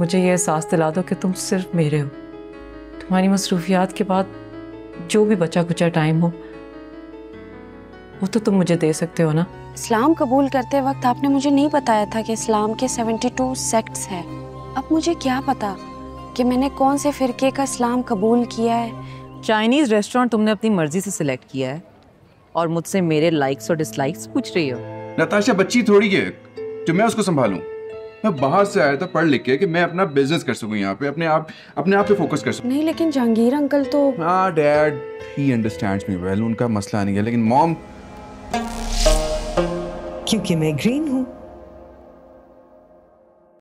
मुझे ये एहसास दिला दो कि तुम सिर्फ़ मेरे हो। तुम्हारी मसरूफियात के बाद जो भी बचा कुचा टाइम हो वो तो तुम मुझे दे सकते हो ना? इस्लाम कबूल करते वक्त आपने मुझे नहीं बताया था कि इस्लाम के 72 सेक्ट्स हैं। अब मुझे क्या पता कि मैंने कौन से फ़िरके का इस्लाम कबूल किया है? चाइनीज़ रेस्टोरेंट तुमने अपनी मर्ज़ी से सिलेक्ट किया है और मुझसे मेरे लाइक्स और डिसलाइक्स पूछ रही हो। नताशा बच्ची थोड़ी है जो मैं उसको संभालूं। मैं बाहर से आया था पढ़ लिख के कि मैं अपना बिज़नेस कर सकूँ यहाँ पे अपने आप अपने आप पे फोकस कर सकूँ। नहीं लेकिन जहांगीर अंकल तो हाँ dad he understands me well उनका मसला नहीं है लेकिन मॉम क्योंकि मैं ग्रीन हूँ।